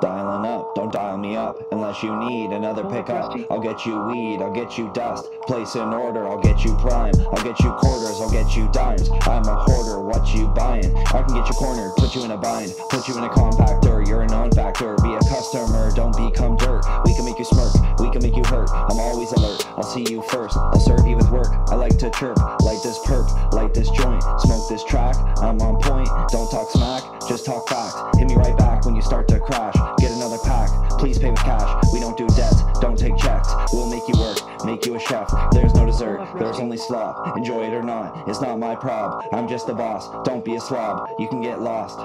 Dialing up, don't dial me up unless you need another pickup. I'll get you weed, I'll get you dust. Place an order, I'll get you prime. I'll get you quarters, I'll get you dimes. I'm a hoarder, what you buying? I can get you cornered, put you in a bind, put you in a compactor. You're a non-factor, be a customer, don't become dirt. We can make you smirk, we can make you hurt. I'm always alert, I'll see you first. I'll serve you with work. I like to chirp, light this perp, light this joint, smoke this track. I'm on point, don't talk smack, just talk facts. Hit me right back when you start to crash. Get another pack, please pay with cash. We don't do debts, don't take checks. We'll make you work, make you a chef. There's no dessert, there's only slop. Enjoy it or not, it's not my prob. I'm just the boss, don't be a slob. You can get lost.